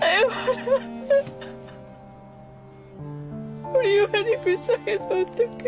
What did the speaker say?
哎呦，我以为你不在，怎么这个？